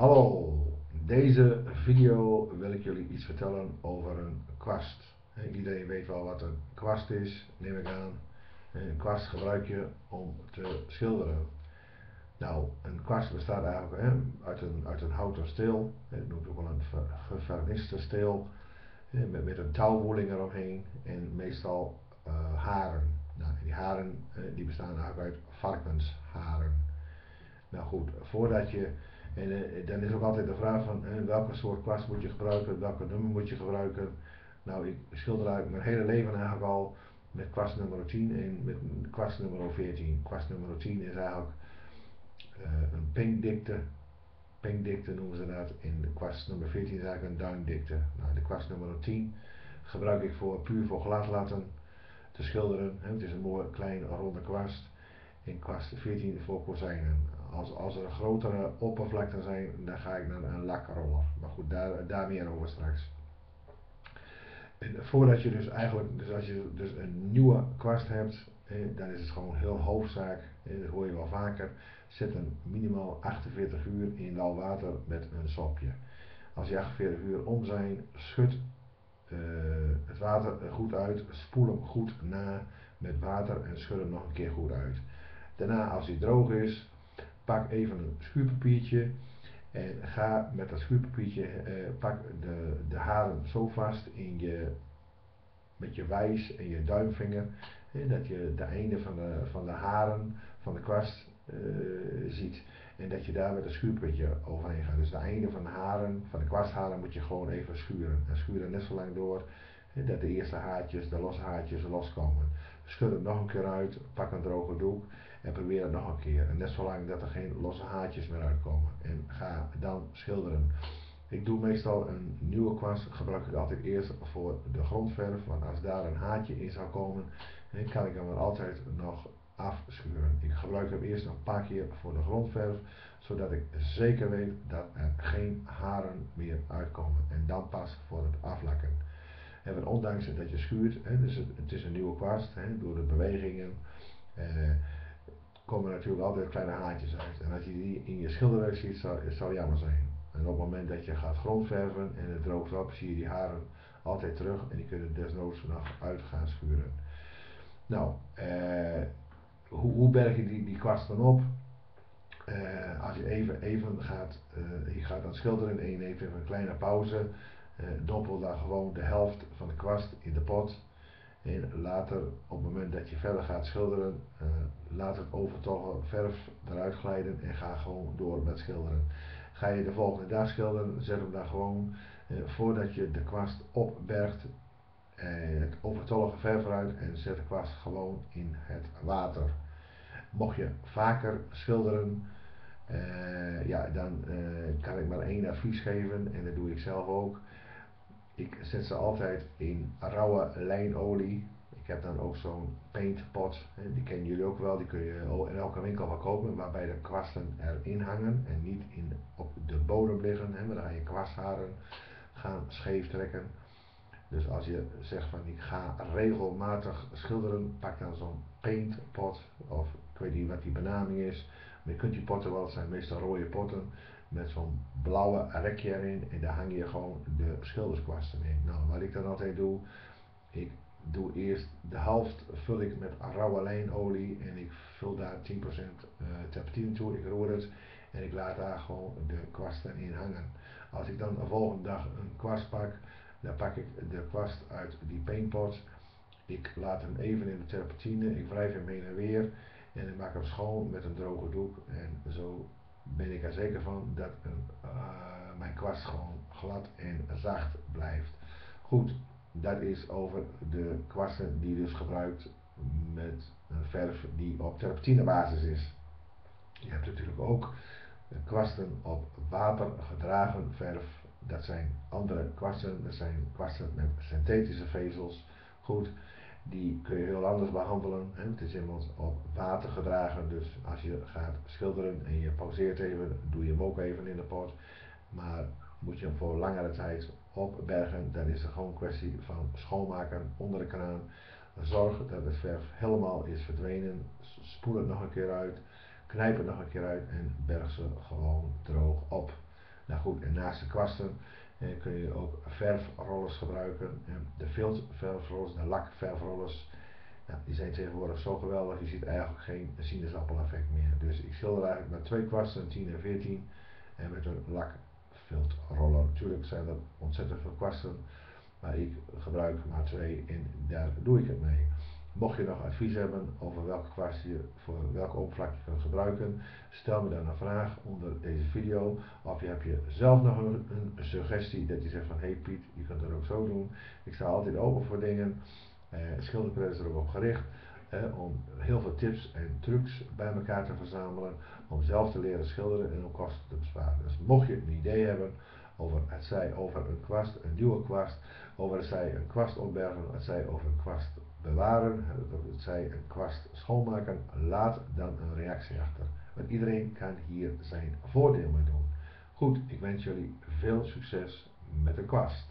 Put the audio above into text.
Hallo, in deze video wil ik jullie iets vertellen over een kwast. Iedereen weet wel wat een kwast is, neem ik aan. Een kwast gebruik je om te schilderen. Nou, een kwast bestaat eigenlijk hè, uit, een, uit een houten steel, dat noemt ook wel een geverniste steel, met, met een touwwoeling eromheen en meestal uh, haren. Nou, die haren die bestaan eigenlijk uit varkensharen. Nou goed, voordat je en uh, dan is ook altijd de vraag van uh, welke soort kwast moet je gebruiken, welke nummer moet je gebruiken. Nou, ik schilder eigenlijk mijn hele leven eigenlijk al met kwast nummer 10 en met kwast nummer 14. Kwast nummer 10 is eigenlijk uh, een pinkdikte, pinkdikte noemen ze dat, en de kwast nummer 14 is eigenlijk een duindikte. Nou, de kwast nummer 10 gebruik ik voor, puur voor gladlatten te schilderen. Het is een mooi klein ronde kwast. En kwast 14 voor kozijnen als, als er grotere oppervlakten zijn, dan ga ik naar een lakroller. Maar goed, daar, daar meer over straks. En voordat je dus eigenlijk, dus als je dus een nieuwe kwast hebt, dan is het gewoon heel hoofdzaak, dat hoor je wel vaker, zet een minimaal 48 uur in lauw water met een sopje. Als die 48 uur om zijn, schud uh, het water goed uit, spoel hem goed na met water en schud hem nog een keer goed uit. Daarna, als hij droog is, pak even een schuurpapiertje en ga met dat schuurpapiertje, eh, pak de, de haren zo vast in je, met je wijs en je duimvinger, dat je de einde van de, van de haren van de kwast eh, ziet. En dat je daar met een schuurputje overheen gaat. Dus de einde van de haren, van de kwastharen moet je gewoon even schuren. En schuren net zo lang door dat de eerste haartjes, de losse haartjes loskomen. Schud het nog een keer uit, pak een droge doek en probeer het nog een keer. En net zolang dat er geen losse haartjes meer uitkomen. En ga dan schilderen. Ik doe meestal een nieuwe kwast, gebruik ik altijd eerst voor de grondverf, want als daar een haartje in zou komen, kan ik hem er altijd nog afschuren. Ik gebruik hem eerst een paar keer voor de grondverf, zodat ik zeker weet dat er geen haren meer uitkomen. En dan pas voor het aflakken. En ondanks dat je schuurt, hè, dus het, is een nieuwe kwast, hè, door de bewegingen, eh, komen natuurlijk altijd kleine haartjes uit. En als je die in je schilderwerk ziet, zou het jammer zijn. En op het moment dat je gaat grondverven en het droogt op, zie je die haren altijd terug en die kunnen desnoods nog uit gaan schuren. Nou, eh, hoe, berg je die, die kwast dan op? Uh, als je even, even gaat, uh, je gaat aan schilderen en je neemt even een kleine pauze, uh, doppel dan gewoon de helft van de kwast in de pot en later, op het moment dat je verder gaat schilderen, uh, laat het overtollige verf eruit glijden en ga gewoon door met schilderen. Ga je de volgende dag schilderen, zet hem dan gewoon, uh, voordat je de kwast opbergt, het overtollige verf eruit en zet de kwast gewoon in het water. Mocht je vaker schilderen, ja, dan kan ik maar één advies geven en dat doe ik zelf ook ik zet ze altijd in rauwe lijnolie. Ik heb dan ook zo'n paintpot, die kennen jullie ook wel, die kun je in elke winkel wel kopen, waarbij de kwasten erin hangen en niet in, op de bodem liggen. Hè, je kwastharen gaan scheef trekken. Dus als je zegt van ik ga regelmatig schilderen, pak dan zo'n paintpot of ik weet niet wat die benaming is. Maar je kunt die potten wel, het zijn meestal rode potten met zo'n blauwe rekje erin en daar hang je gewoon de schilderskwasten in. Nou, wat ik dan altijd doe, ik doe eerst de helft vul ik met rauwe lijnolie en ik vul daar 10% uh, terpentine toe, ik roer het en ik laat daar gewoon de kwasten in hangen. Als ik dan de volgende dag een kwast pak, dan pak ik de kwast uit die paintpot, ik laat hem even in de terpentine, ik wrijf hem heen en weer en ik maak hem schoon met een droge doek en zo ben ik er zeker van dat uh, mijn kwast gewoon glad en zacht blijft. Goed, dat is over de kwasten die dus gebruikt met een verf die op terpentinebasis is. Je hebt natuurlijk ook kwasten op watergedragen verf. Dat zijn andere kwasten, dat zijn kwasten met synthetische vezels. Goed, die kun je heel anders behandelen. Hè. Het is immers op water gedragen, dus als je gaat schilderen en je pauzeert even, doe je hem ook even in de pot. Maar moet je hem voor langere tijd opbergen, dan is het gewoon een kwestie van schoonmaken onder de kraan. Zorg dat het verf helemaal is verdwenen. Spoel het nog een keer uit, knijp het nog een keer uit en berg ze gewoon droog op. Nou goed, en naast de kwasten kun je ook verfrollers gebruiken. Eh, de filtverfrollers, de lakverfrollers, ja, die zijn tegenwoordig zo geweldig, je ziet eigenlijk geen sinaasappeleffect meer. Dus ik schilder eigenlijk met twee kwasten, 10 en 14, en met een lakfiltroller. Natuurlijk zijn er ontzettend veel kwasten, maar ik gebruik maar twee en daar doe ik het mee. Mocht je nog advies hebben over welke kwast je voor welke oppervlak je kunt gebruiken, stel me dan een vraag onder deze video. Of je hebt je zelf nog een, suggestie dat je zegt van hey Piet, je kunt dat ook zo doen. Ik sta altijd open voor dingen. Eh, is er ook op gericht om heel veel tips en trucs bij elkaar te verzamelen. Om zelf te leren schilderen en om kosten te besparen. Dus mocht je een idee hebben over het zij over een kwast, een nieuwe kwast, over het zij een kwast opbergen, het zij over een kwast bewaren, het zij een kwast schoonmaken, laat dan een reactie achter. Want iedereen kan hier zijn voordeel mee doen. Goed, ik wens jullie veel succes met de kwast.